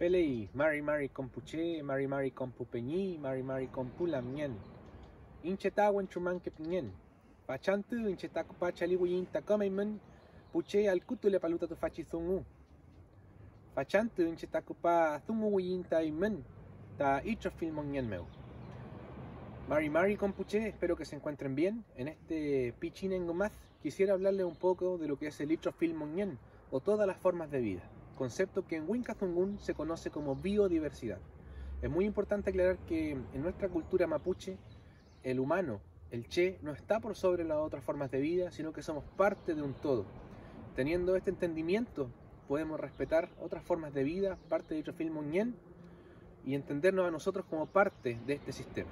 Felei, Mari Mari Compuche, Mari Mari Compupeñi, Mari Mari Compulamien. Inchetawen chuman que piñen. Pachantu, inchetaku pachaliwin takamaimen, puche al kutule paluta tu fachizungu. Pachantu, inchetaku pa thumuwin taimen, ta icho filmonien meu. Mari Mari Compuche, espero que se encuentren bien. En este Pichín en Gomaz quisiera hablarles un poco de lo que es el Icho Filmonien o todas las formas de vida concepto que en Winkazungun se conoce como biodiversidad. Es muy importante aclarar que en nuestra cultura mapuche, el humano, el che, no está por sobre las otras formas de vida, sino que somos parte de un todo. Teniendo este entendimiento, podemos respetar otras formas de vida, parte de dicho film y entendernos a nosotros como parte de este sistema.